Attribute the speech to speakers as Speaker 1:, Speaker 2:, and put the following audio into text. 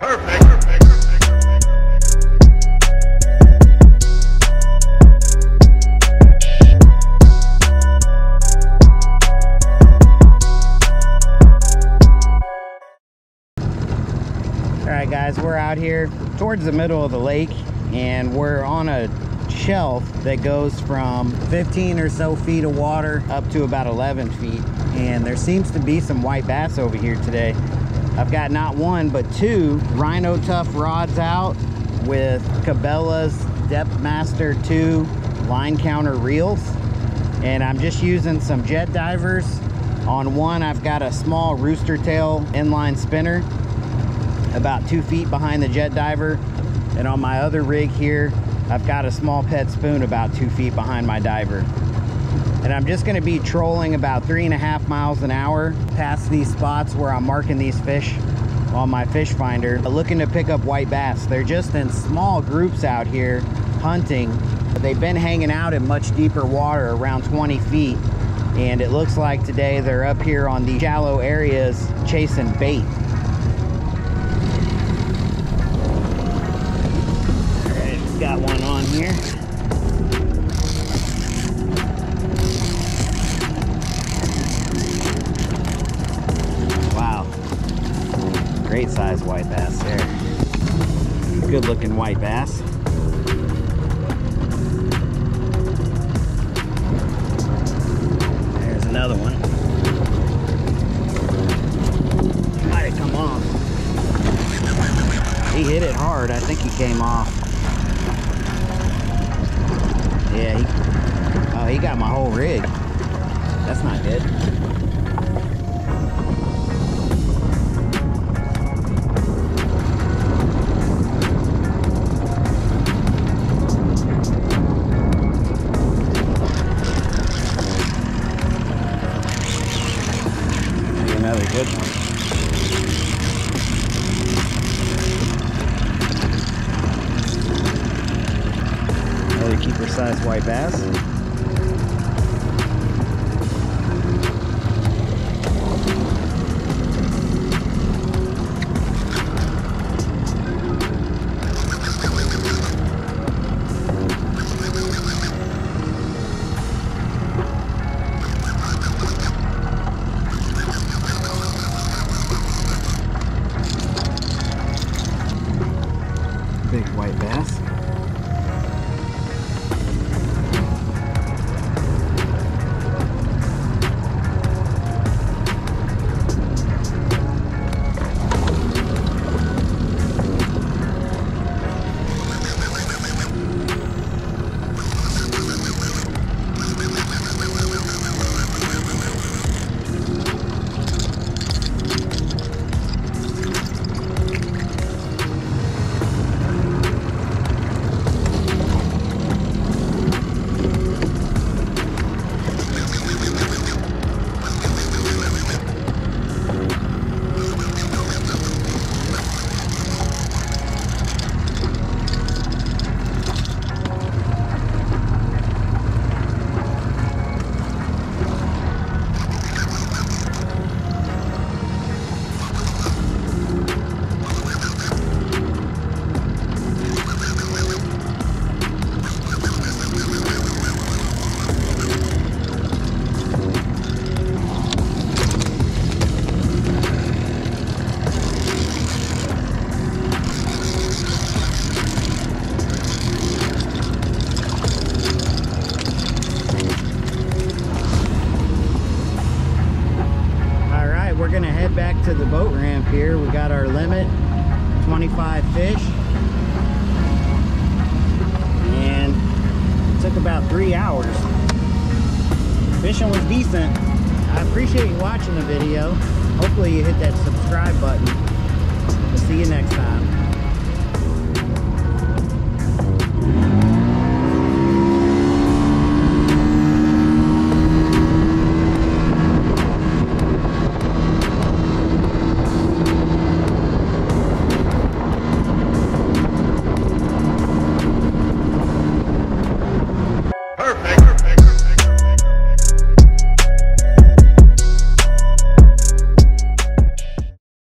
Speaker 1: Perfect. Perfect.
Speaker 2: All right, guys, we're out here towards the middle of the lake and we're on a shelf that goes from 15 or so feet of water up to about 11 feet. And there seems to be some white bass over here today. I've got not one, but two Rhino Tough rods out with Cabela's Depth Master 2 line counter reels. And I'm just using some jet divers. On one, I've got a small rooster tail inline spinner about two feet behind the jet diver. And on my other rig here, I've got a small pet spoon about two feet behind my diver. And I'm just gonna be trolling about three and a half miles an hour past these spots where I'm marking these fish on my fish finder, looking to pick up white bass. They're just in small groups out here hunting. But they've been hanging out in much deeper water, around 20 feet. And it looks like today they're up here on the shallow areas chasing bait. Alright, got one on here. Great size white bass there. Good looking white bass. There's another one. Might have come off. He hit it hard. I think he came off. Yeah, he, oh, he got my whole rig. That's not good. Another good one. Another keeper sized white bass. Big white bass. We're gonna head back to the boat ramp here. We got our limit, 25 fish. And it took about three hours. Fishing was decent. I appreciate you watching the video. Hopefully you hit that subscribe button. We'll see you next time.